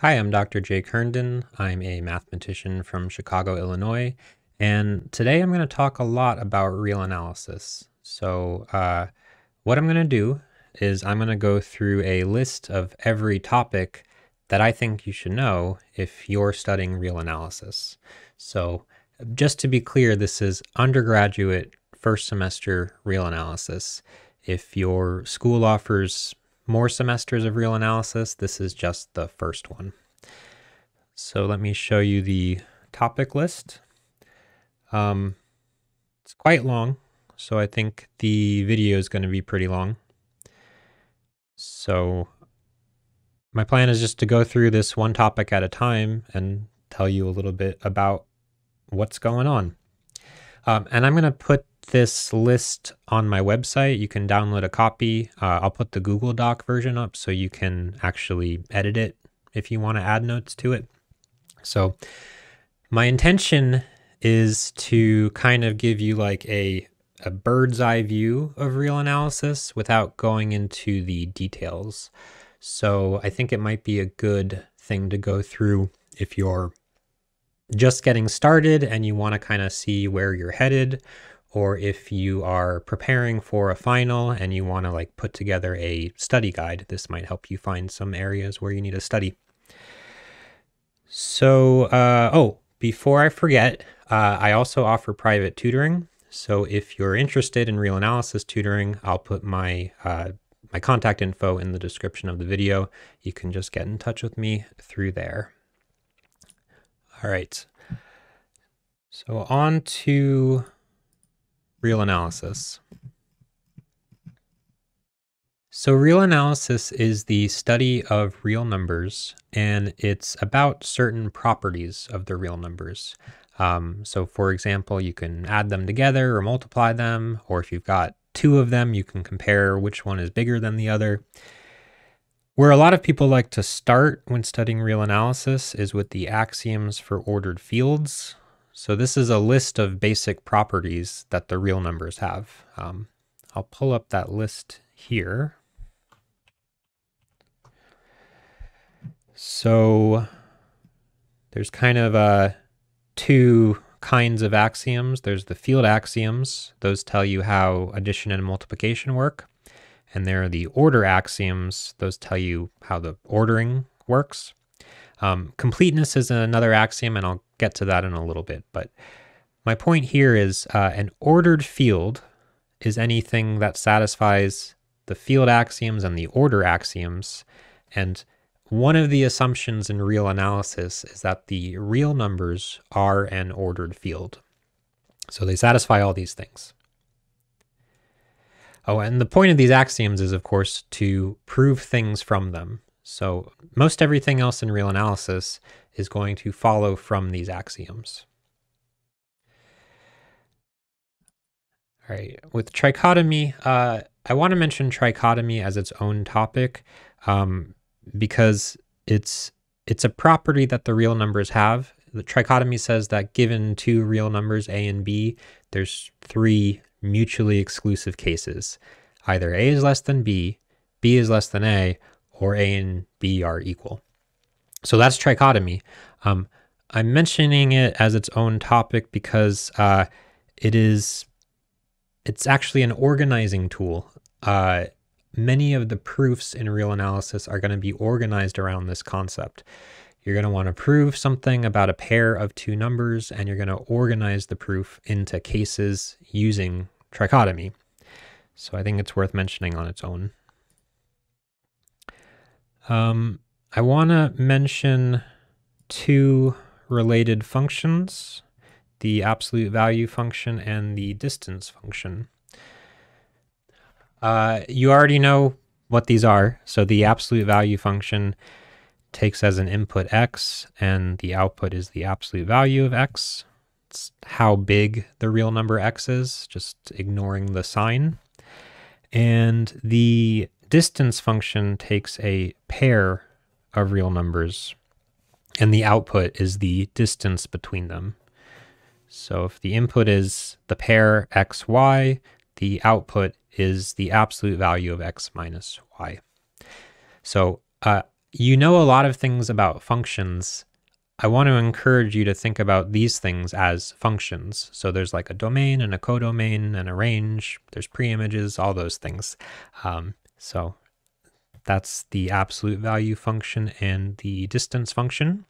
Hi, I'm Dr. Jake Herndon. I'm a mathematician from Chicago, Illinois, and today I'm going to talk a lot about real analysis. So, uh, what I'm going to do is I'm going to go through a list of every topic that I think you should know if you're studying real analysis. So, just to be clear, this is undergraduate first semester real analysis. If your school offers more semesters of real analysis. This is just the first one. So let me show you the topic list. Um, it's quite long, so I think the video is going to be pretty long. So my plan is just to go through this one topic at a time and tell you a little bit about what's going on. Um, and I'm going to put this list on my website. You can download a copy. Uh, I'll put the Google Doc version up so you can actually edit it if you want to add notes to it. So, my intention is to kind of give you like a a bird's eye view of real analysis without going into the details. So, I think it might be a good thing to go through if you're just getting started and you want to kind of see where you're headed or if you are preparing for a final and you want to like put together a study guide, this might help you find some areas where you need to study. So, uh, oh, before I forget, uh, I also offer private tutoring. So if you're interested in real analysis tutoring, I'll put my uh, my contact info in the description of the video. You can just get in touch with me through there. All right. So on to real analysis. So, real analysis is the study of real numbers, and it's about certain properties of the real numbers. Um, so, for example, you can add them together or multiply them, or if you've got two of them, you can compare which one is bigger than the other. Where a lot of people like to start when studying real analysis is with the axioms for ordered fields, so this is a list of basic properties that the real numbers have. Um, I'll pull up that list here. So there's kind of uh, two kinds of axioms. There's the field axioms. Those tell you how addition and multiplication work. And there are the order axioms. Those tell you how the ordering works. Um, completeness is another axiom, and I'll get to that in a little bit. But my point here is uh, an ordered field is anything that satisfies the field axioms and the order axioms. And one of the assumptions in real analysis is that the real numbers are an ordered field. So they satisfy all these things. Oh, and the point of these axioms is, of course, to prove things from them. So most everything else in real analysis is going to follow from these axioms. All right, with trichotomy, uh, I want to mention trichotomy as its own topic um, because it's it's a property that the real numbers have. The trichotomy says that given two real numbers a and b, there's three mutually exclusive cases. Either a is less than b, b is less than a, or A and B are equal. So that's trichotomy. Um, I'm mentioning it as its own topic because uh, it is, it's actually an organizing tool. Uh, many of the proofs in real analysis are going to be organized around this concept. You're going to want to prove something about a pair of two numbers, and you're going to organize the proof into cases using trichotomy. So I think it's worth mentioning on its own. Um, I want to mention two related functions, the absolute value function and the distance function. Uh, you already know what these are. So the absolute value function takes as an input x, and the output is the absolute value of x. It's how big the real number x is, just ignoring the sign. And the distance function takes a pair of real numbers and the output is the distance between them. So if the input is the pair x, y, the output is the absolute value of x minus y. So uh, you know a lot of things about functions, I want to encourage you to think about these things as functions. So there's like a domain and a codomain and a range. There's preimages, all those things. Um, so that's the absolute value function and the distance function.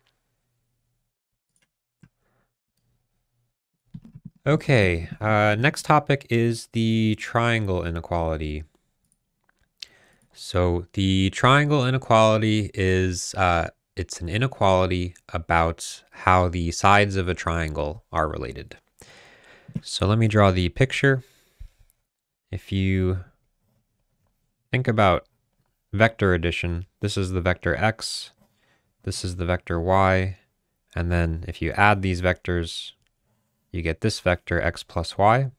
Okay, uh, next topic is the triangle inequality. So the triangle inequality is uh, it's an inequality about how the sides of a triangle are related. So let me draw the picture. If you think about vector addition, this is the vector x, this is the vector y, and then if you add these vectors, you get this vector x plus y.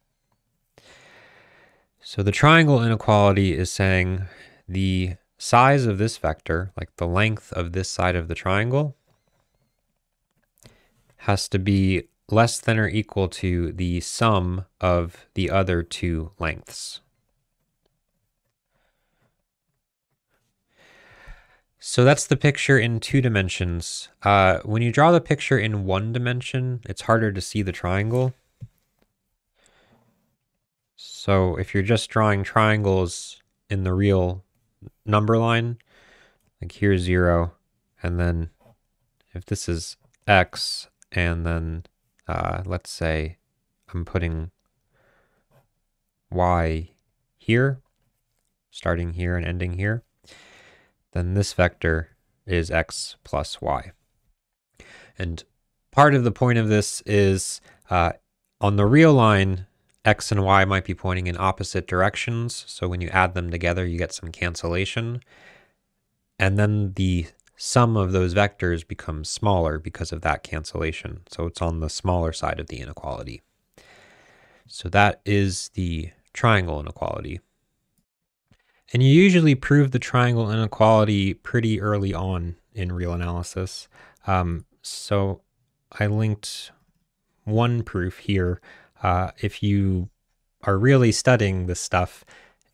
So the triangle inequality is saying the size of this vector, like the length of this side of the triangle, has to be less than or equal to the sum of the other two lengths. So that's the picture in two dimensions. Uh, when you draw the picture in one dimension, it's harder to see the triangle. So if you're just drawing triangles in the real number line, like here's zero, and then if this is x, and then uh, let's say I'm putting y here, starting here and ending here, then this vector is x plus y. And part of the point of this is uh, on the real line, X and Y might be pointing in opposite directions. So when you add them together, you get some cancellation. And then the sum of those vectors becomes smaller because of that cancellation. So it's on the smaller side of the inequality. So that is the triangle inequality. And you usually prove the triangle inequality pretty early on in real analysis. Um, so I linked one proof here uh, if you are really studying this stuff,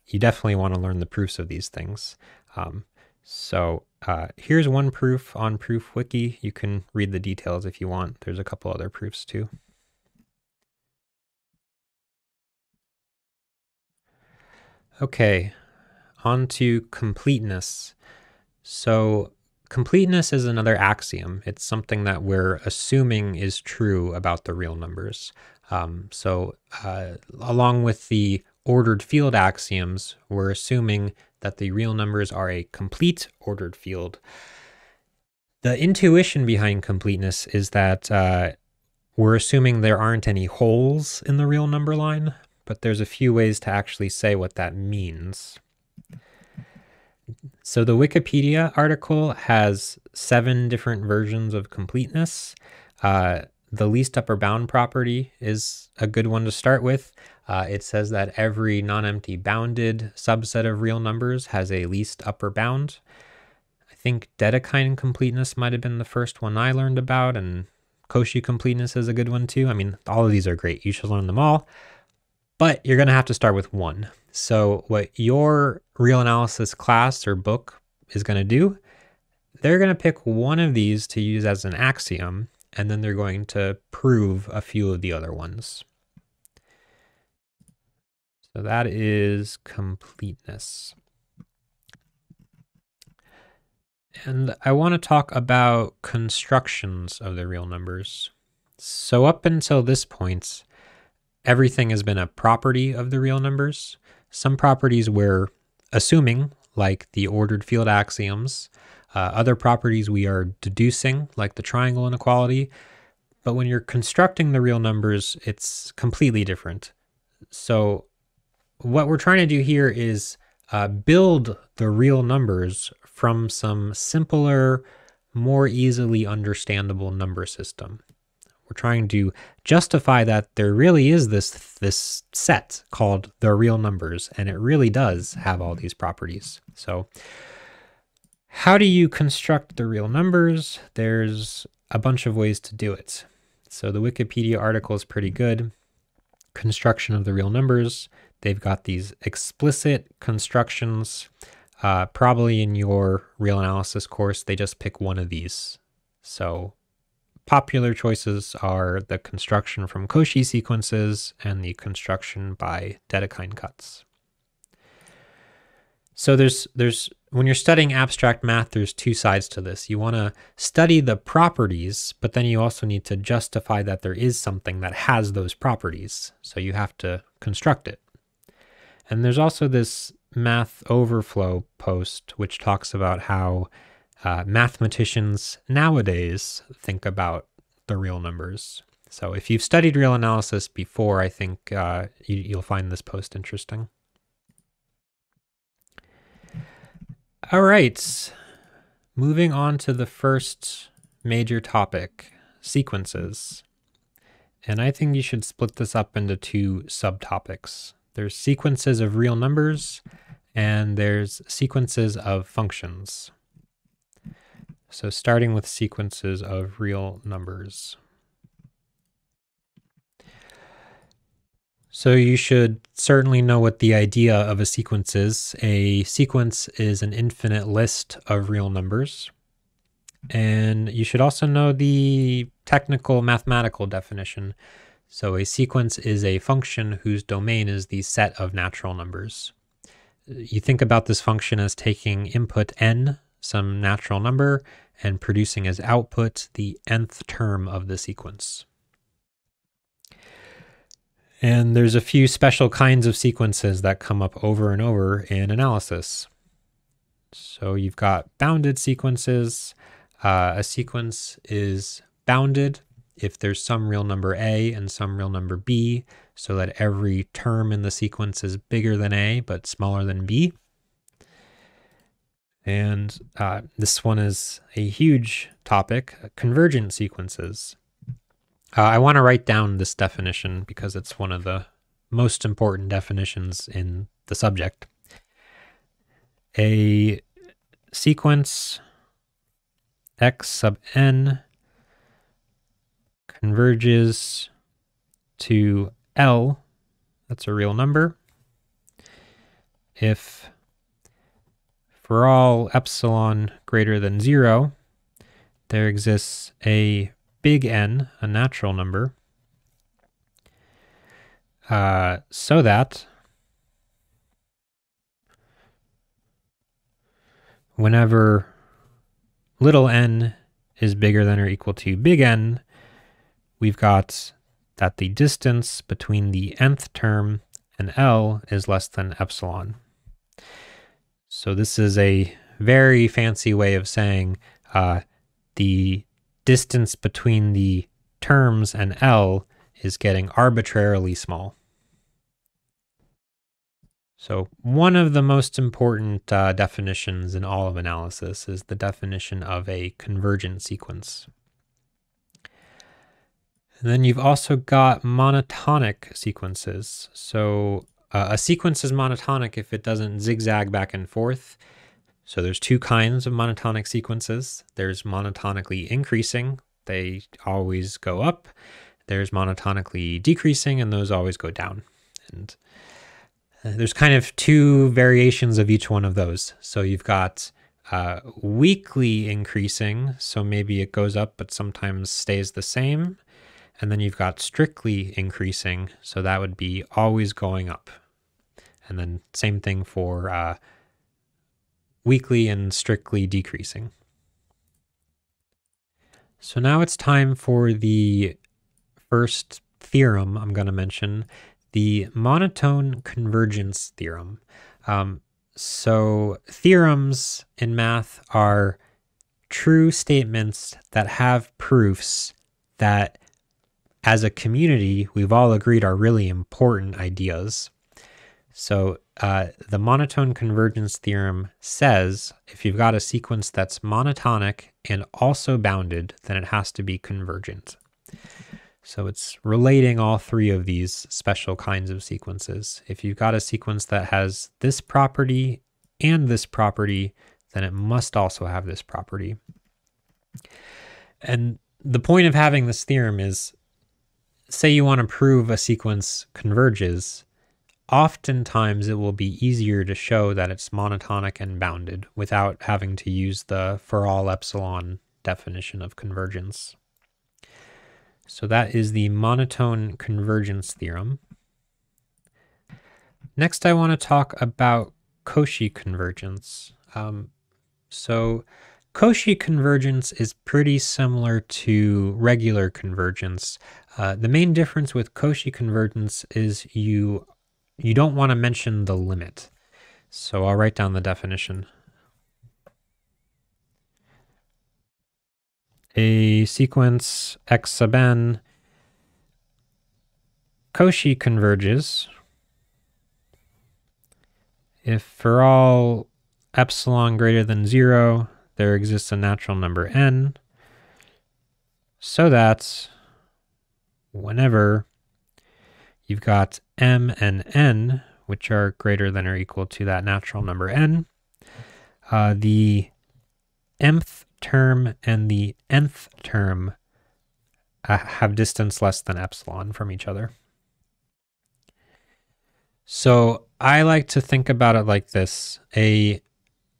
you definitely want to learn the proofs of these things. Um, so uh, here's one proof on Proof Wiki. You can read the details if you want. There's a couple other proofs too. Okay, on to completeness. So completeness is another axiom. It's something that we're assuming is true about the real numbers. Um, so uh, along with the ordered field axioms, we're assuming that the real numbers are a complete ordered field. The intuition behind completeness is that uh, we're assuming there aren't any holes in the real number line, but there's a few ways to actually say what that means. So the Wikipedia article has seven different versions of completeness. Uh, the least upper bound property is a good one to start with. Uh, it says that every non-empty bounded subset of real numbers has a least upper bound. I think Dedekind completeness might have been the first one I learned about, and Cauchy completeness is a good one too. I mean, all of these are great. You should learn them all, but you're going to have to start with one. So what your real analysis class or book is going to do, they're going to pick one of these to use as an axiom and then they're going to prove a few of the other ones. So that is completeness. And I want to talk about constructions of the real numbers. So up until this point, everything has been a property of the real numbers. Some properties we're assuming, like the ordered field axioms, uh, other properties we are deducing, like the triangle inequality. But when you're constructing the real numbers, it's completely different. So what we're trying to do here is uh, build the real numbers from some simpler, more easily understandable number system. We're trying to justify that there really is this this set called the real numbers, and it really does have all these properties. So how do you construct the real numbers? There's a bunch of ways to do it. So the Wikipedia article is pretty good. Construction of the real numbers. They've got these explicit constructions. uh, probably in your real analysis course, they just pick one of these. So popular choices are the construction from Cauchy sequences and the construction by Dedekind cuts. So there's there's when you're studying abstract math, there's two sides to this. You want to study the properties, but then you also need to justify that there is something that has those properties. So you have to construct it. And there's also this math overflow post, which talks about how uh, mathematicians nowadays think about the real numbers. So if you've studied real analysis before, I think uh, you, you'll find this post interesting. All right. Moving on to the first major topic sequences. And I think you should split this up into two subtopics. There's sequences of real numbers, and there's sequences of functions. So starting with sequences of real numbers. So you should certainly know what the idea of a sequence is. A sequence is an infinite list of real numbers. And you should also know the technical mathematical definition. So a sequence is a function whose domain is the set of natural numbers. You think about this function as taking input n, some natural number, and producing as output the nth term of the sequence. And there's a few special kinds of sequences that come up over and over in analysis. So you've got bounded sequences. Uh, a sequence is bounded if there's some real number a and some real number b, so that every term in the sequence is bigger than a but smaller than b. And uh, this one is a huge topic, convergent sequences. Uh, I want to write down this definition because it's one of the most important definitions in the subject. A sequence x sub n converges to L, that's a real number, if for all epsilon greater than zero, there exists a big N, a natural number, uh, so that whenever little n is bigger than or equal to big N, we've got that the distance between the nth term and L is less than epsilon. So this is a very fancy way of saying uh, the distance between the terms and L is getting arbitrarily small. So one of the most important uh, definitions in all of analysis is the definition of a convergent sequence. And then you've also got monotonic sequences. So uh, a sequence is monotonic if it doesn't zigzag back and forth. So there's two kinds of monotonic sequences. There's monotonically increasing, they always go up. There's monotonically decreasing, and those always go down. And uh, there's kind of two variations of each one of those. So you've got uh, weakly increasing, so maybe it goes up but sometimes stays the same. And then you've got strictly increasing, so that would be always going up. And then same thing for uh, weakly and strictly decreasing. So now it's time for the first theorem I'm going to mention, the monotone convergence theorem. Um, so theorems in math are true statements that have proofs that as a community, we've all agreed are really important ideas. So uh, the monotone convergence theorem says if you've got a sequence that's monotonic and also bounded, then it has to be convergent. So it's relating all three of these special kinds of sequences. If you've got a sequence that has this property and this property, then it must also have this property. And the point of having this theorem is say you want to prove a sequence converges, oftentimes it will be easier to show that it's monotonic and bounded without having to use the for all epsilon definition of convergence. So that is the monotone convergence theorem. Next, I want to talk about Cauchy convergence. Um, so Cauchy convergence is pretty similar to regular convergence. Uh, the main difference with Cauchy convergence is you you don't want to mention the limit. So I'll write down the definition. A sequence x sub n Cauchy converges if for all epsilon greater than zero, there exists a natural number n, so that whenever you've got m and n, which are greater than or equal to that natural number n, uh, the mth term and the nth term uh, have distance less than epsilon from each other. So I like to think about it like this. A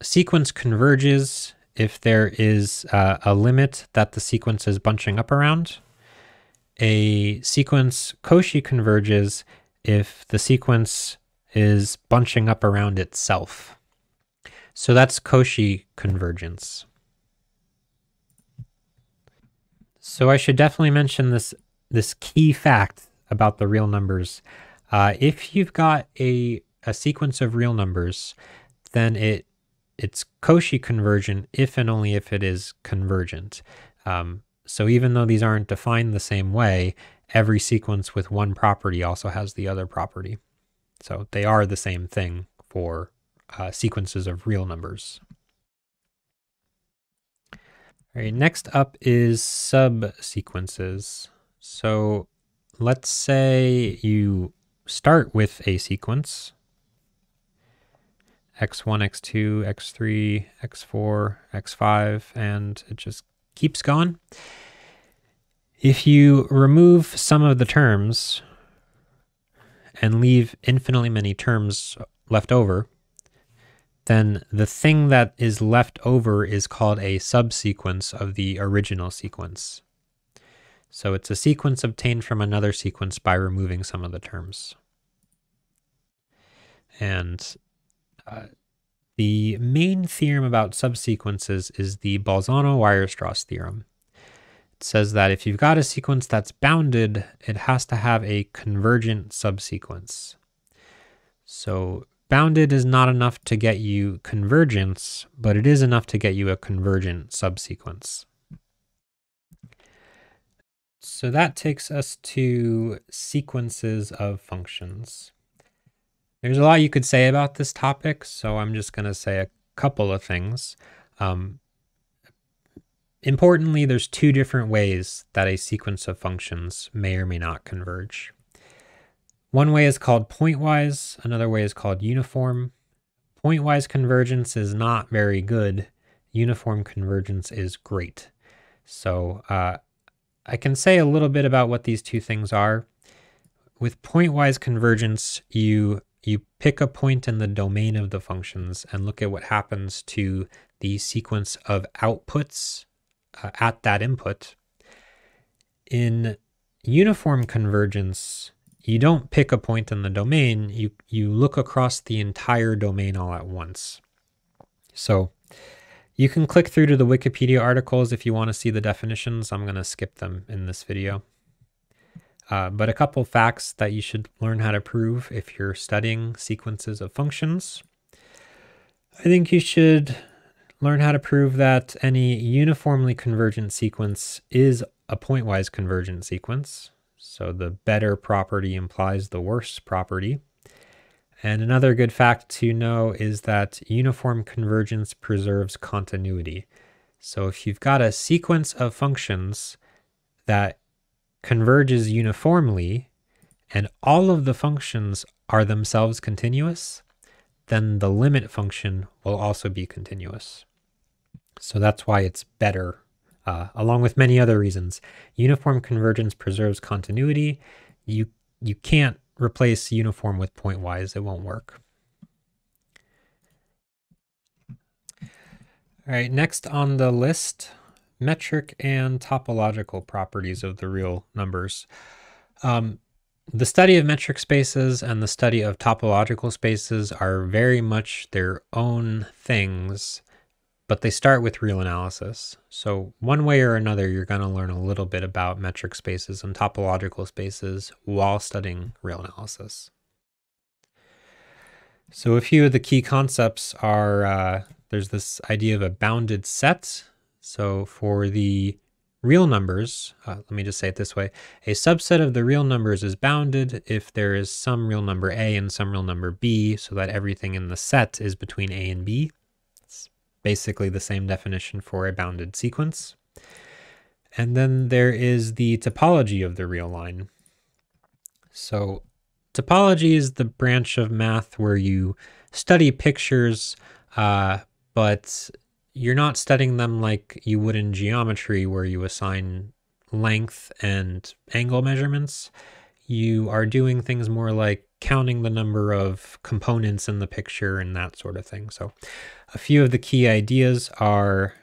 sequence converges if there is uh, a limit that the sequence is bunching up around. A sequence Cauchy converges if the sequence is bunching up around itself. So that's Cauchy convergence. So I should definitely mention this this key fact about the real numbers. Uh, if you've got a a sequence of real numbers, then it it's Cauchy convergent if and only if it is convergent. Um, so even though these aren't defined the same way, every sequence with one property also has the other property. So they are the same thing for uh, sequences of real numbers. All right, next up is subsequences. So let's say you start with a sequence x1, x2, x3, x4, x5, and it just keeps going. If you remove some of the terms and leave infinitely many terms left over, then the thing that is left over is called a subsequence of the original sequence. So it's a sequence obtained from another sequence by removing some of the terms. And uh, the main theorem about subsequences is the Bolzano-Weierstrass theorem. It says that if you've got a sequence that's bounded, it has to have a convergent subsequence. So bounded is not enough to get you convergence, but it is enough to get you a convergent subsequence. So that takes us to sequences of functions. There's a lot you could say about this topic, so I'm just going to say a couple of things. Um, importantly, there's two different ways that a sequence of functions may or may not converge. One way is called pointwise, another way is called uniform. Pointwise convergence is not very good. Uniform convergence is great. So uh, I can say a little bit about what these two things are. With pointwise convergence, you you pick a point in the domain of the functions and look at what happens to the sequence of outputs uh, at that input. In uniform convergence, you don't pick a point in the domain, you, you look across the entire domain all at once. So you can click through to the Wikipedia articles if you want to see the definitions. I'm going to skip them in this video. Uh, but a couple facts that you should learn how to prove if you're studying sequences of functions. I think you should learn how to prove that any uniformly convergent sequence is a pointwise convergent sequence. So the better property implies the worse property. And another good fact to know is that uniform convergence preserves continuity. So if you've got a sequence of functions that converges uniformly and all of the functions are themselves continuous, then the limit function will also be continuous. So that's why it's better, uh, along with many other reasons. Uniform convergence preserves continuity. You you can't replace uniform with pointwise, it won't work. All right, next on the list, metric and topological properties of the real numbers. Um, the study of metric spaces and the study of topological spaces are very much their own things, but they start with real analysis. So one way or another, you're going to learn a little bit about metric spaces and topological spaces while studying real analysis. So a few of the key concepts are uh, there's this idea of a bounded set. So for the real numbers, uh, let me just say it this way, a subset of the real numbers is bounded if there is some real number A and some real number B so that everything in the set is between A and B. It's basically the same definition for a bounded sequence. And then there is the topology of the real line. So topology is the branch of math where you study pictures uh, but you're not studying them like you would in geometry where you assign length and angle measurements. You are doing things more like counting the number of components in the picture and that sort of thing. So a few of the key ideas are,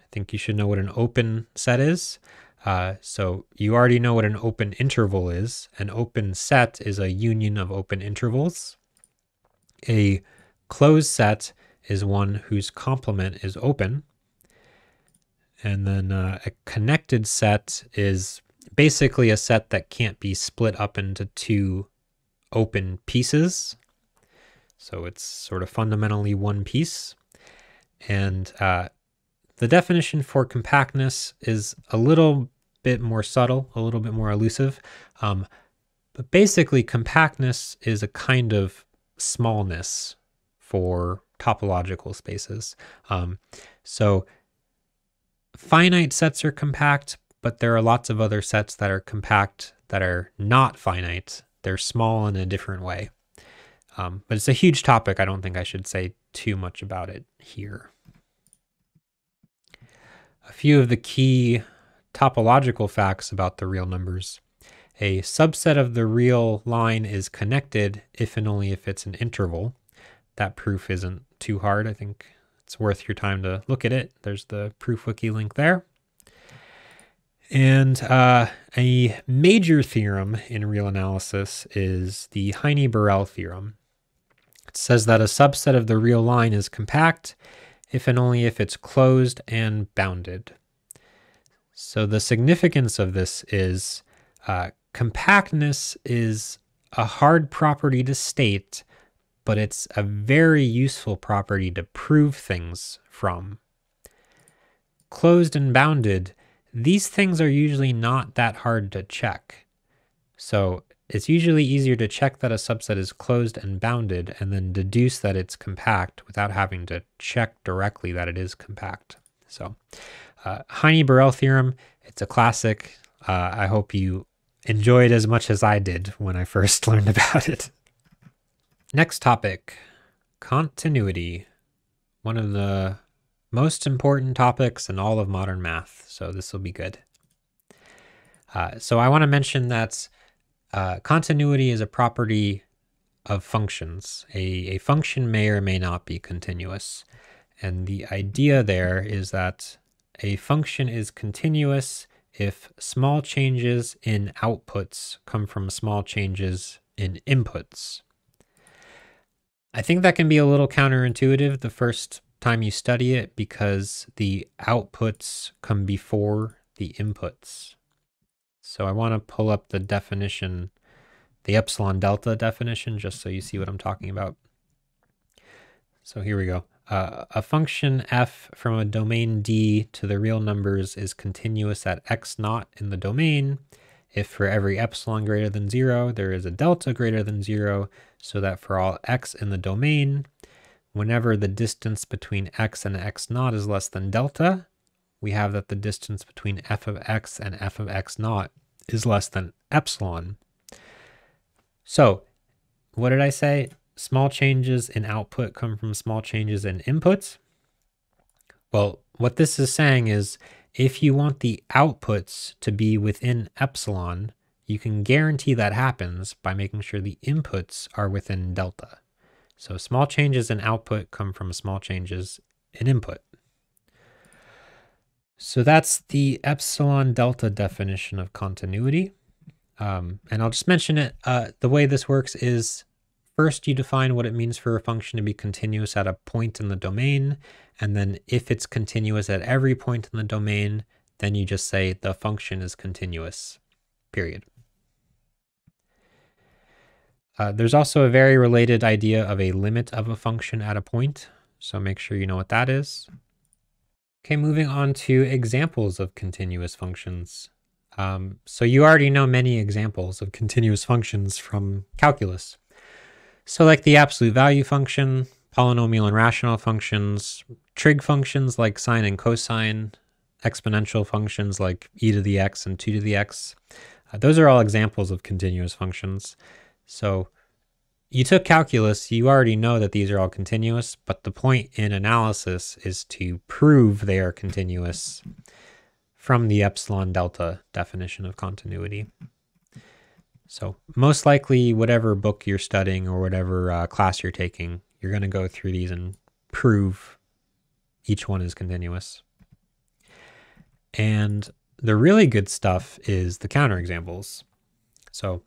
I think you should know what an open set is. Uh, so you already know what an open interval is. An open set is a union of open intervals. A closed set is one whose complement is open. And then uh, a connected set is basically a set that can't be split up into two open pieces. So it's sort of fundamentally one piece. And uh, the definition for compactness is a little bit more subtle, a little bit more elusive. Um, but basically, compactness is a kind of smallness for topological spaces. Um, so finite sets are compact, but there are lots of other sets that are compact that are not finite. They're small in a different way. Um, but it's a huge topic. I don't think I should say too much about it here. A few of the key topological facts about the real numbers. A subset of the real line is connected if and only if it's an interval. That proof isn't too hard. I think it's worth your time to look at it. There's the proof wiki link there. And uh, a major theorem in real analysis is the Heine-Borel theorem. It says that a subset of the real line is compact if and only if it's closed and bounded. So the significance of this is uh, compactness is a hard property to state but it's a very useful property to prove things from. Closed and bounded, these things are usually not that hard to check. So it's usually easier to check that a subset is closed and bounded and then deduce that it's compact without having to check directly that it is compact. So uh, Heine-Borel theorem, it's a classic. Uh, I hope you enjoyed as much as I did when I first learned about it. Next topic continuity. One of the most important topics in all of modern math. So this will be good. Uh, so I want to mention that uh, continuity is a property of functions. A, a function may or may not be continuous. And the idea there is that a function is continuous if small changes in outputs come from small changes in inputs. I think that can be a little counterintuitive the first time you study it because the outputs come before the inputs. So I want to pull up the definition, the epsilon delta definition, just so you see what I'm talking about. So here we go. Uh, a function f from a domain D to the real numbers is continuous at x naught in the domain if for every epsilon greater than zero, there is a delta greater than zero, so that for all x in the domain, whenever the distance between x and x naught is less than delta, we have that the distance between f of x and f of x naught is less than epsilon. So what did I say? Small changes in output come from small changes in inputs. Well, what this is saying is if you want the outputs to be within epsilon, you can guarantee that happens by making sure the inputs are within delta. So small changes in output come from small changes in input. So that's the epsilon delta definition of continuity. Um, and I'll just mention it. Uh, the way this works is first you define what it means for a function to be continuous at a point in the domain. And then if it's continuous at every point in the domain, then you just say the function is continuous, period. Uh, there's also a very related idea of a limit of a function at a point. So make sure you know what that is. Okay, moving on to examples of continuous functions. Um, so you already know many examples of continuous functions from calculus. So like the absolute value function, polynomial and rational functions, trig functions like sine and cosine, exponential functions like e to the x and 2 to the x. Uh, those are all examples of continuous functions. So you took calculus, you already know that these are all continuous, but the point in analysis is to prove they are continuous from the epsilon delta definition of continuity. So most likely whatever book you're studying or whatever uh, class you're taking, you're going to go through these and prove each one is continuous. And the really good stuff is the counterexamples. So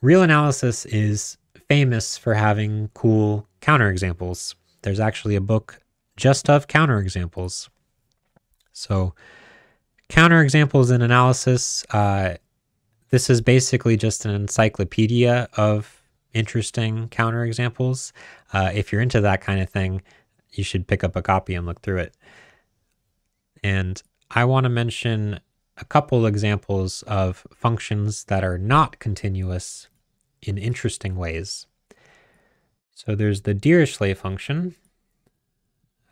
real analysis is famous for having cool counterexamples. There's actually a book just of counterexamples. So counterexamples in analysis, uh, this is basically just an encyclopedia of interesting counterexamples. Uh, if you're into that kind of thing, you should pick up a copy and look through it. And I want to mention a couple examples of functions that are not continuous in interesting ways. So there's the Dirichlet function.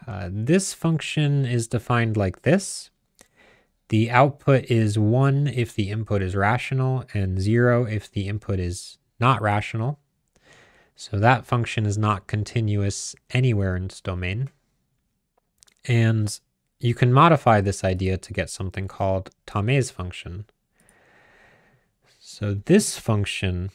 Uh, this function is defined like this. The output is 1 if the input is rational and 0 if the input is not rational. So that function is not continuous anywhere in its domain. And you can modify this idea to get something called Thomae's function. So this function,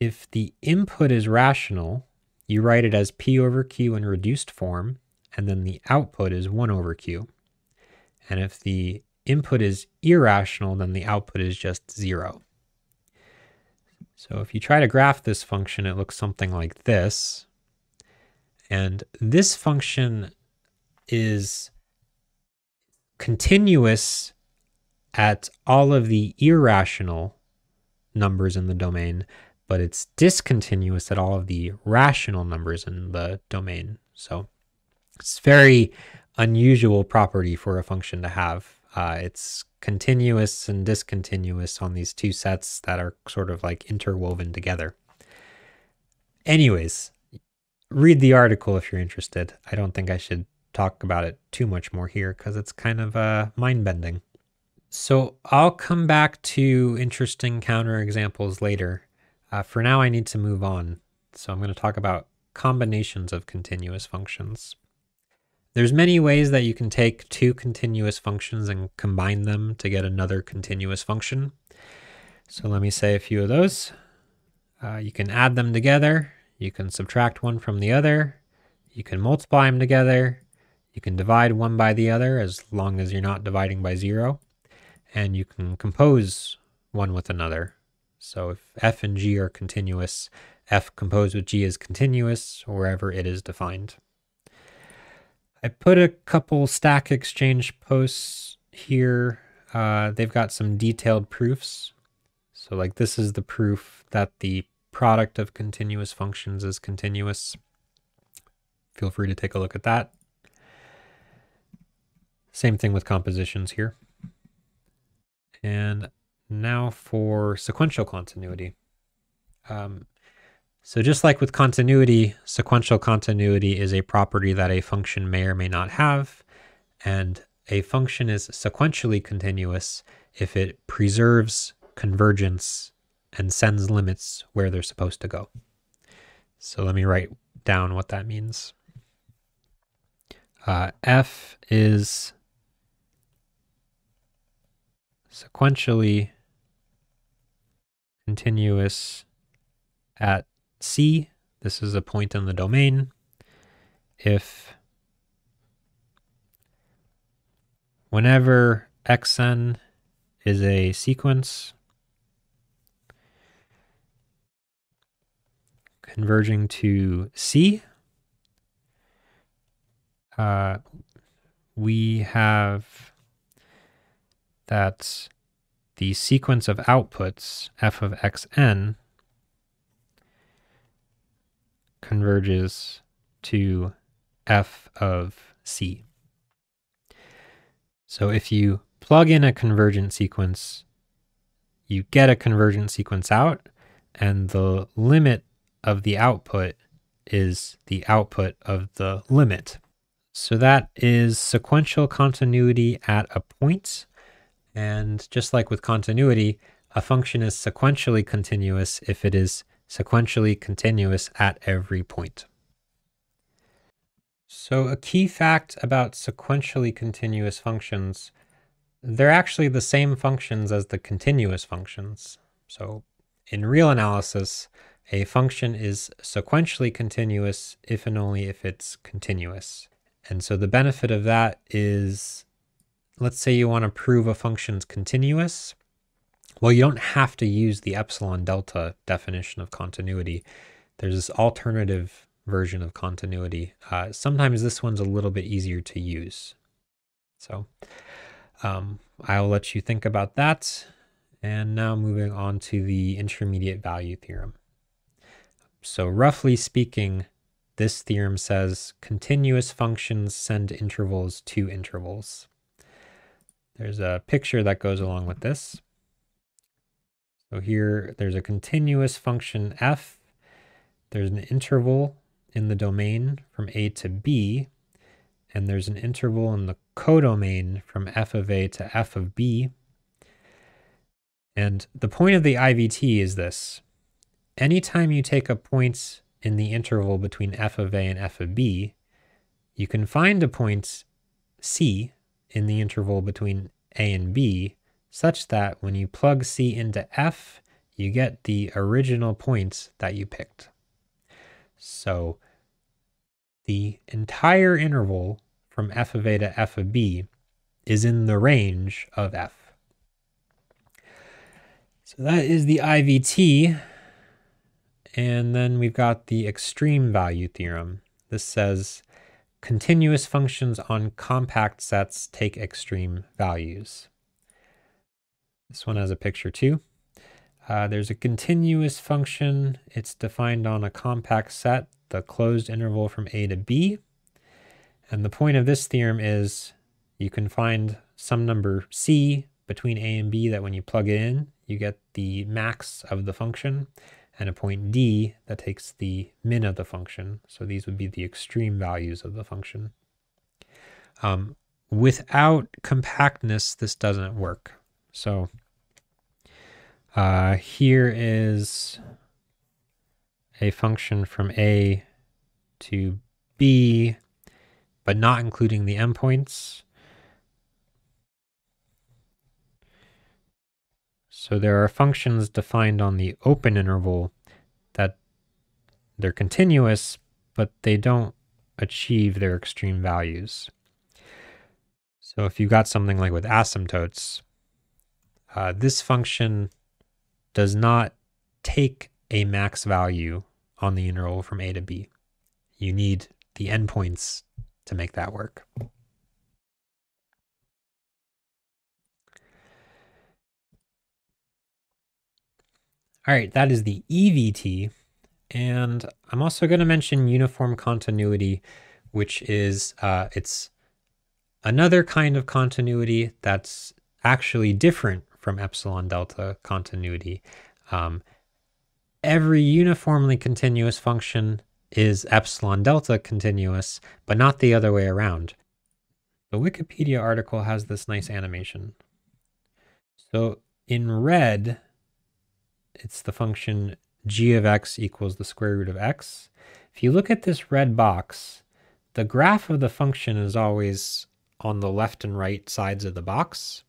if the input is rational, you write it as p over q in reduced form, and then the output is 1 over q. And if the input is irrational, then the output is just zero. So if you try to graph this function, it looks something like this. And this function is continuous at all of the irrational numbers in the domain, but it's discontinuous at all of the rational numbers in the domain. So it's very unusual property for a function to have. Uh, it's continuous and discontinuous on these two sets that are sort of like interwoven together. Anyways, read the article if you're interested. I don't think I should talk about it too much more here because it's kind of uh, mind bending. So I'll come back to interesting counterexamples later. Uh, for now, I need to move on. So I'm going to talk about combinations of continuous functions. There's many ways that you can take two continuous functions and combine them to get another continuous function. So let me say a few of those. Uh, you can add them together. You can subtract one from the other. You can multiply them together. You can divide one by the other as long as you're not dividing by zero. And you can compose one with another. So if f and g are continuous, f composed with g is continuous wherever it is defined. I put a couple Stack Exchange posts here. Uh, they've got some detailed proofs. So like this is the proof that the product of continuous functions is continuous. Feel free to take a look at that. Same thing with compositions here. And now for sequential continuity. Um, so just like with continuity, sequential continuity is a property that a function may or may not have, and a function is sequentially continuous if it preserves convergence and sends limits where they're supposed to go. So let me write down what that means. Uh, f is sequentially continuous at C. This is a point in the domain. If whenever xn is a sequence converging to C, uh, we have that the sequence of outputs f of xn converges to f of c. So if you plug in a convergent sequence, you get a convergent sequence out, and the limit of the output is the output of the limit. So that is sequential continuity at a point. And just like with continuity, a function is sequentially continuous if it is sequentially continuous at every point. So a key fact about sequentially continuous functions, they're actually the same functions as the continuous functions. So in real analysis, a function is sequentially continuous if and only if it's continuous. And so the benefit of that is, let's say you want to prove a function's continuous. Well, you don't have to use the epsilon delta definition of continuity. There's this alternative version of continuity. Uh, sometimes this one's a little bit easier to use. So um, I'll let you think about that. And now moving on to the intermediate value theorem. So roughly speaking, this theorem says continuous functions send intervals to intervals. There's a picture that goes along with this. So here there's a continuous function f. There's an interval in the domain from a to b. And there's an interval in the codomain from f of a to f of b. And the point of the IVT is this. Anytime you take a point in the interval between f of a and f of b, you can find a point c in the interval between a and b such that when you plug c into f, you get the original points that you picked. So the entire interval from f of a to f of b is in the range of f. So that is the IVT. And then we've got the extreme value theorem. This says continuous functions on compact sets take extreme values. This one has a picture too. Uh, there's a continuous function. It's defined on a compact set, the closed interval from a to b. And the point of this theorem is you can find some number c between a and b that when you plug it in, you get the max of the function and a point d that takes the min of the function. So these would be the extreme values of the function. Um, without compactness, this doesn't work. So uh, here is a function from a to b, but not including the endpoints. So there are functions defined on the open interval that they're continuous, but they don't achieve their extreme values. So if you got something like with asymptotes, uh, this function does not take a max value on the interval from a to b. You need the endpoints to make that work. All right, that is the EVT. And I'm also going to mention uniform continuity, which is uh, it's another kind of continuity that's actually different from epsilon delta continuity. Um, every uniformly continuous function is epsilon delta continuous, but not the other way around. The Wikipedia article has this nice animation. So in red, it's the function g of x equals the square root of x. If you look at this red box, the graph of the function is always on the left and right sides of the box.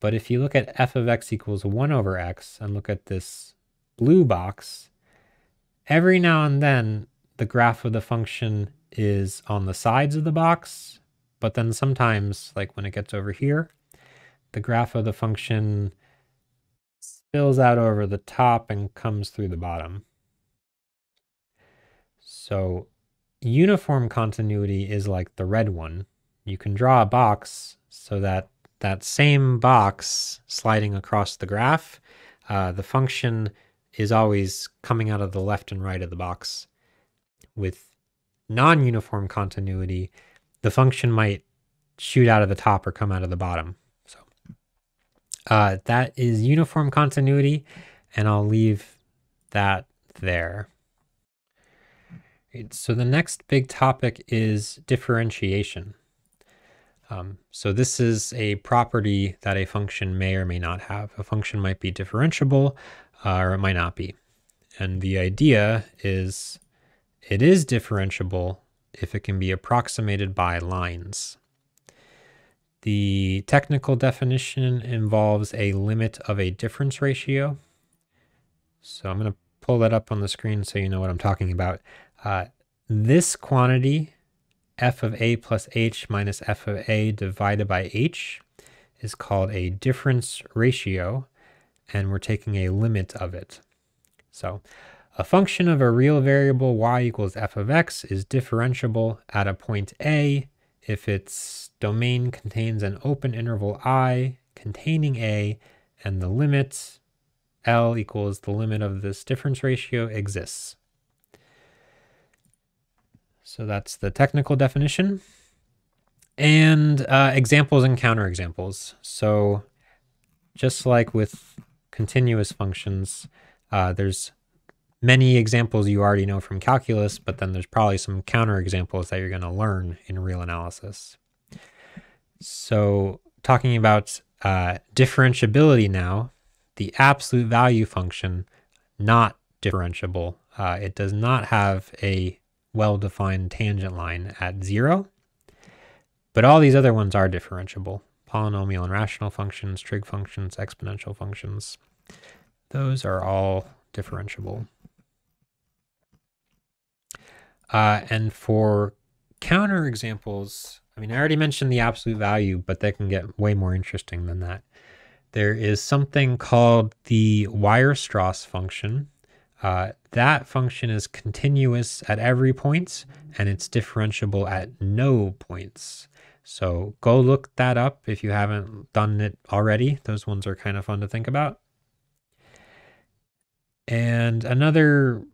But if you look at f of x equals 1 over x and look at this blue box, every now and then the graph of the function is on the sides of the box, but then sometimes, like when it gets over here, the graph of the function spills out over the top and comes through the bottom. So uniform continuity is like the red one. You can draw a box so that that same box sliding across the graph, uh, the function is always coming out of the left and right of the box. With non-uniform continuity, the function might shoot out of the top or come out of the bottom. So uh, that is uniform continuity, and I'll leave that there. So the next big topic is differentiation. Um, so this is a property that a function may or may not have. A function might be differentiable uh, or it might not be. And the idea is it is differentiable if it can be approximated by lines. The technical definition involves a limit of a difference ratio. So I'm going to pull that up on the screen so you know what I'm talking about. Uh, this quantity f of a plus h minus f of a divided by h is called a difference ratio, and we're taking a limit of it. So a function of a real variable y equals f of x is differentiable at a point a if its domain contains an open interval i containing a and the limit L equals the limit of this difference ratio exists. So that's the technical definition. And uh, examples and counterexamples. So just like with continuous functions, uh, there's many examples you already know from calculus, but then there's probably some counterexamples that you're going to learn in real analysis. So talking about uh, differentiability now, the absolute value function, not differentiable. Uh, it does not have a well-defined tangent line at zero, but all these other ones are differentiable. Polynomial and rational functions, trig functions, exponential functions, those are all differentiable. Uh, and for counterexamples, I mean, I already mentioned the absolute value, but they can get way more interesting than that. There is something called the Weierstrass function, uh, that function is continuous at every point and it's differentiable at no points. So go look that up if you haven't done it already. Those ones are kind of fun to think about. And another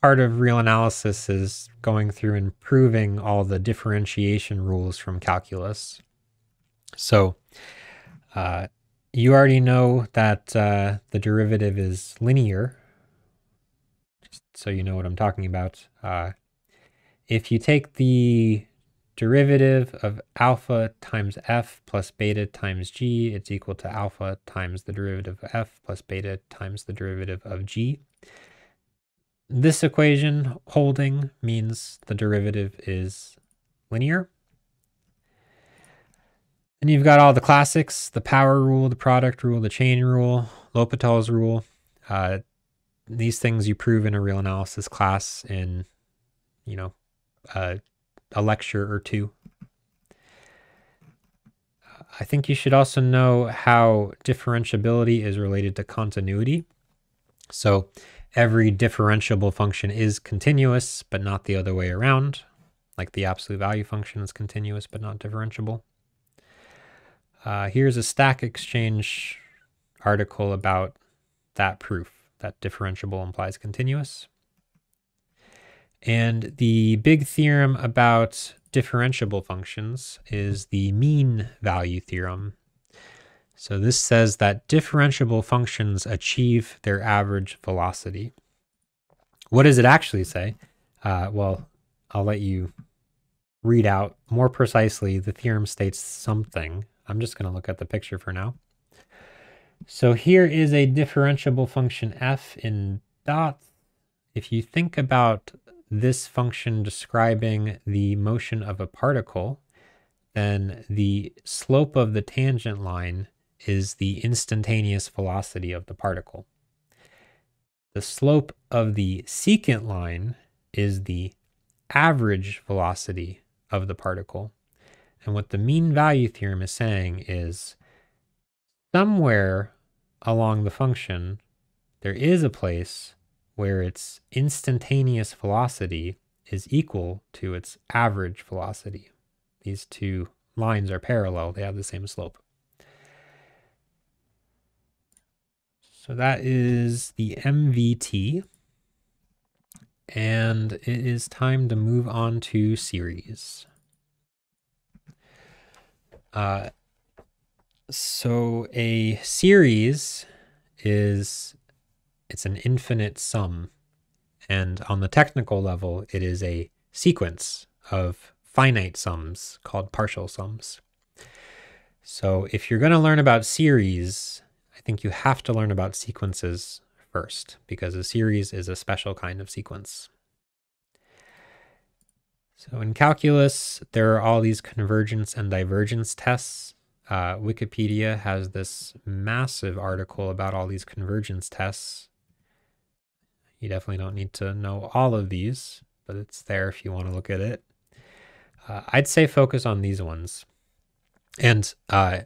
part of real analysis is going through and proving all the differentiation rules from calculus. So uh, you already know that uh, the derivative is linear so you know what I'm talking about. Uh, if you take the derivative of alpha times f plus beta times g, it's equal to alpha times the derivative of f plus beta times the derivative of g. This equation holding means the derivative is linear. And you've got all the classics, the power rule, the product rule, the chain rule, L'Hopital's rule. Uh, these things you prove in a real analysis class in, you know, uh, a lecture or two. I think you should also know how differentiability is related to continuity. So every differentiable function is continuous, but not the other way around. Like the absolute value function is continuous, but not differentiable. Uh, here's a Stack Exchange article about that proof that differentiable implies continuous. And the big theorem about differentiable functions is the mean value theorem. So this says that differentiable functions achieve their average velocity. What does it actually say? Uh, well, I'll let you read out more precisely. The theorem states something. I'm just going to look at the picture for now. So here is a differentiable function f in dots. If you think about this function describing the motion of a particle, then the slope of the tangent line is the instantaneous velocity of the particle. The slope of the secant line is the average velocity of the particle. And what the mean value theorem is saying is somewhere along the function, there is a place where its instantaneous velocity is equal to its average velocity. These two lines are parallel, they have the same slope. So that is the MVT. And it is time to move on to series. Uh, so a series is it's an infinite sum. And on the technical level, it is a sequence of finite sums called partial sums. So if you're going to learn about series, I think you have to learn about sequences first because a series is a special kind of sequence. So in calculus, there are all these convergence and divergence tests. Uh, Wikipedia has this massive article about all these convergence tests. You definitely don't need to know all of these, but it's there if you want to look at it. Uh, I'd say focus on these ones. And uh,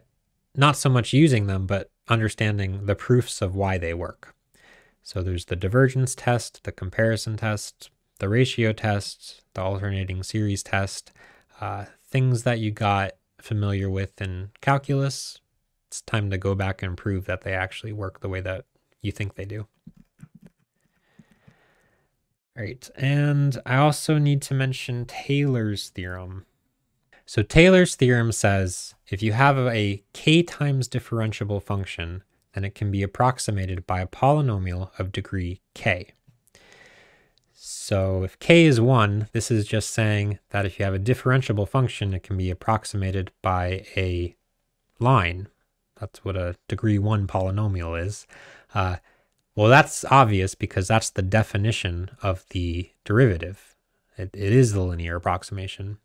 not so much using them, but understanding the proofs of why they work. So there's the divergence test, the comparison test, the ratio test, the alternating series test, uh, things that you got familiar with in calculus. It's time to go back and prove that they actually work the way that you think they do. All right, and I also need to mention Taylor's theorem. So Taylor's theorem says if you have a k times differentiable function, then it can be approximated by a polynomial of degree k. So if k is 1, this is just saying that if you have a differentiable function, it can be approximated by a line. That's what a degree 1 polynomial is. Uh, well, that's obvious because that's the definition of the derivative. it, it is the linear approximation.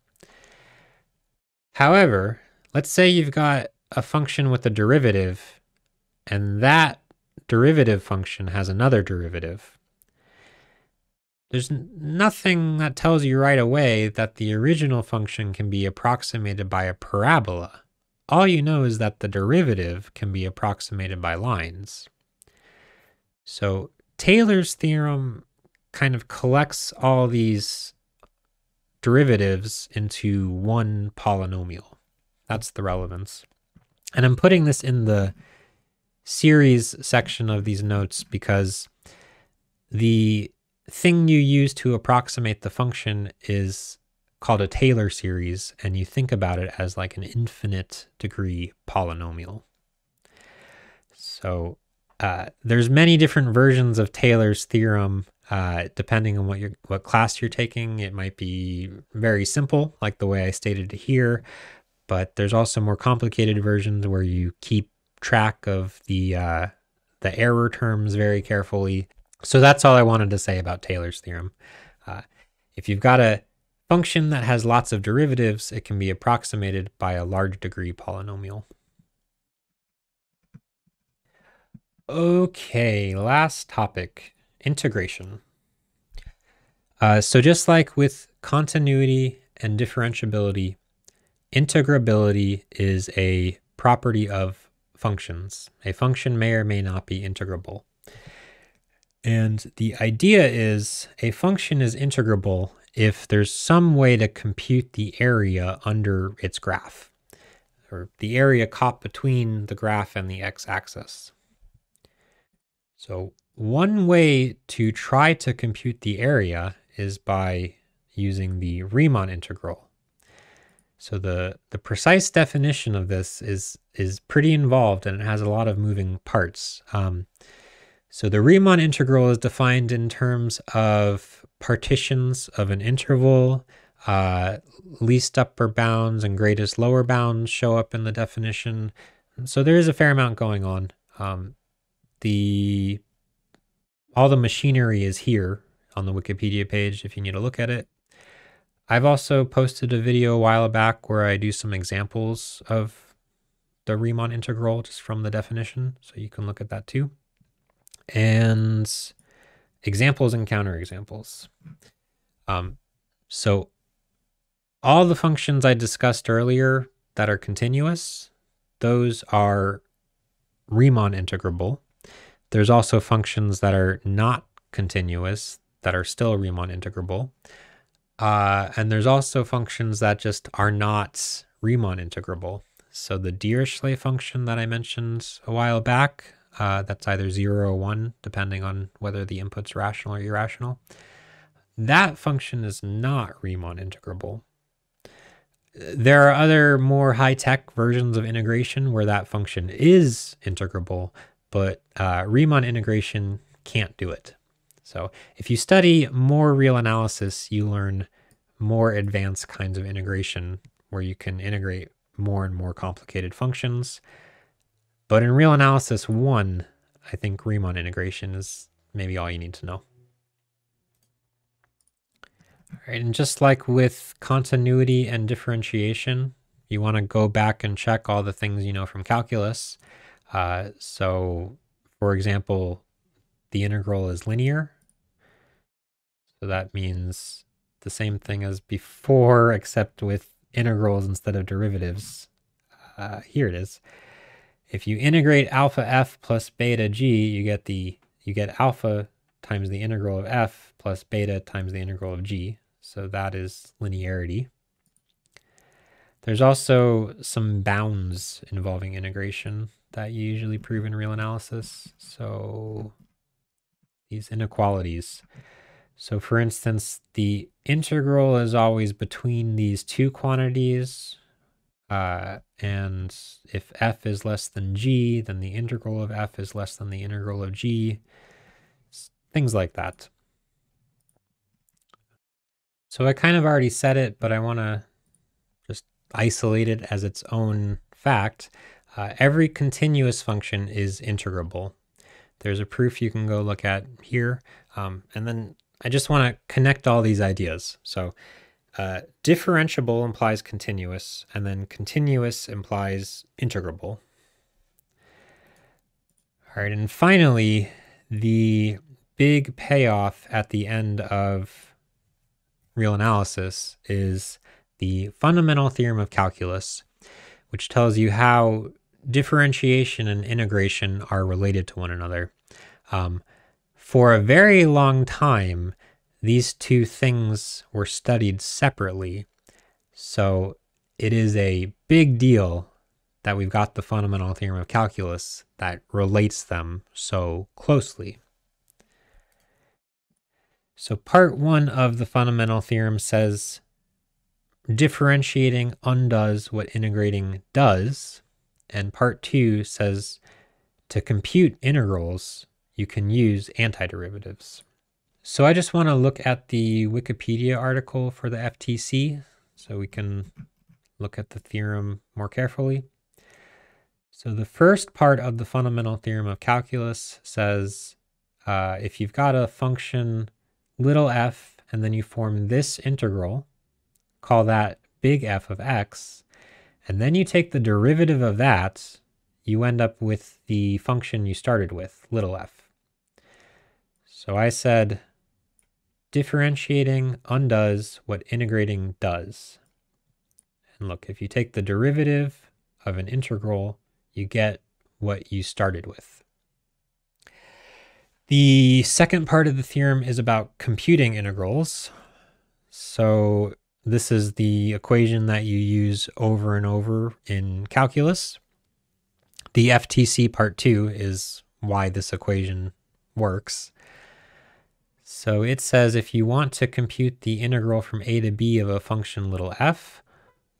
However, let's say you've got a function with a derivative and that derivative function has another derivative. There's nothing that tells you right away that the original function can be approximated by a parabola. All you know is that the derivative can be approximated by lines. So Taylor's theorem kind of collects all these derivatives into one polynomial. That's the relevance. And I'm putting this in the series section of these notes because the thing you use to approximate the function is called a Taylor series, and you think about it as like an infinite degree polynomial. So uh, there's many different versions of Taylor's theorem uh, depending on what your what class you're taking, it might be very simple, like the way I stated it here. But there's also more complicated versions where you keep track of the uh, the error terms very carefully. So that's all I wanted to say about Taylor's theorem. Uh, if you've got a function that has lots of derivatives, it can be approximated by a large degree polynomial. Okay, last topic integration. Uh, so just like with continuity and differentiability, integrability is a property of functions. A function may or may not be integrable. And the idea is a function is integrable if there's some way to compute the area under its graph, or the area caught between the graph and the x-axis. So one way to try to compute the area is by using the Riemann integral. So the, the precise definition of this is, is pretty involved and it has a lot of moving parts. Um, so the Riemann integral is defined in terms of partitions of an interval, uh, least upper bounds and greatest lower bounds show up in the definition. So there is a fair amount going on. Um, the all the machinery is here on the Wikipedia page if you need to look at it. I've also posted a video a while back where I do some examples of the Riemann integral just from the definition. So you can look at that too. And examples and counterexamples. Um, so all the functions I discussed earlier that are continuous, those are Riemann integrable. There's also functions that are not continuous that are still Riemann integrable. Uh, and there's also functions that just are not Riemann integrable. So the Dirichlet function that I mentioned a while back, uh, that's either 0 or 1, depending on whether the input's rational or irrational. That function is not Riemann integrable. There are other more high-tech versions of integration where that function is integrable, but uh, Riemann integration can't do it. So if you study more real analysis, you learn more advanced kinds of integration where you can integrate more and more complicated functions. But in real analysis one, I think Riemann integration is maybe all you need to know. All right, and just like with continuity and differentiation, you want to go back and check all the things you know from calculus. Uh, so, for example, the integral is linear. So that means the same thing as before, except with integrals instead of derivatives. Uh, here it is. If you integrate alpha f plus beta g, you get the you get alpha times the integral of f plus beta times the integral of g. So that is linearity. There's also some bounds involving integration that you usually prove in real analysis. So these inequalities. So for instance, the integral is always between these two quantities. Uh, and if f is less than g, then the integral of f is less than the integral of g. Things like that. So I kind of already said it, but I want to just isolate it as its own fact. Uh, every continuous function is integrable. There's a proof you can go look at here. Um, and then I just want to connect all these ideas. So uh, differentiable implies continuous, and then continuous implies integrable. All right, and finally, the big payoff at the end of real analysis is the fundamental theorem of calculus, which tells you how differentiation and integration are related to one another. Um, for a very long time, these two things were studied separately. So it is a big deal that we've got the fundamental theorem of calculus that relates them so closely. So part one of the fundamental theorem says differentiating undoes what integrating does. And part two says to compute integrals, you can use antiderivatives. So I just want to look at the Wikipedia article for the FTC so we can look at the theorem more carefully. So the first part of the fundamental theorem of calculus says uh, if you've got a function little f and then you form this integral, call that big F of x, and then you take the derivative of that, you end up with the function you started with, little f. So I said differentiating undoes what integrating does. And look, if you take the derivative of an integral, you get what you started with. The second part of the theorem is about computing integrals. So this is the equation that you use over and over in calculus. The FTC part two is why this equation works. So it says if you want to compute the integral from a to b of a function little f,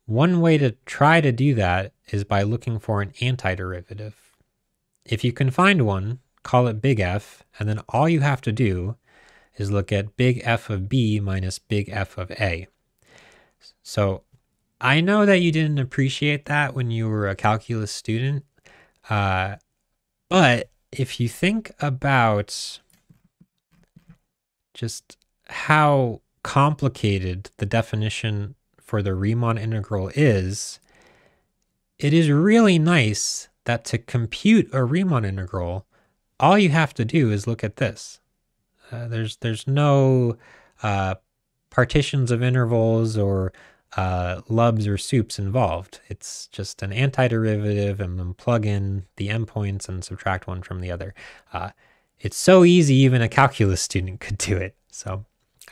one way to try to do that is by looking for an antiderivative. If you can find one, call it big F, and then all you have to do is look at big F of b minus big F of a. So I know that you didn't appreciate that when you were a calculus student, uh, but if you think about just how complicated the definition for the Riemann integral is, it is really nice that to compute a Riemann integral, all you have to do is look at this. Uh, there's there's no uh, partitions of intervals or uh, lubs or sups involved. It's just an antiderivative and then plug in the endpoints and subtract one from the other. It's so easy, even a calculus student could do it. So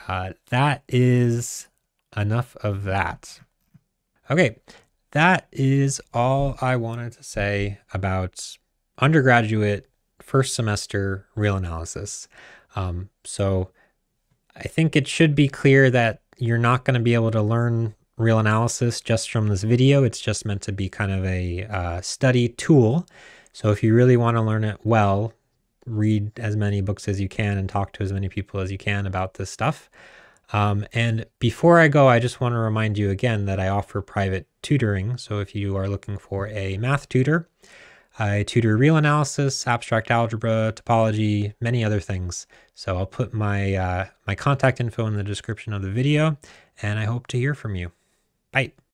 uh, that is enough of that. Okay, that is all I wanted to say about undergraduate first semester real analysis. Um, so I think it should be clear that you're not going to be able to learn real analysis just from this video. It's just meant to be kind of a uh, study tool. So if you really want to learn it well, read as many books as you can and talk to as many people as you can about this stuff. Um, and before I go, I just want to remind you again that I offer private tutoring. So if you are looking for a math tutor, I tutor real analysis, abstract algebra, topology, many other things. So I'll put my uh, my contact info in the description of the video, and I hope to hear from you. Bye.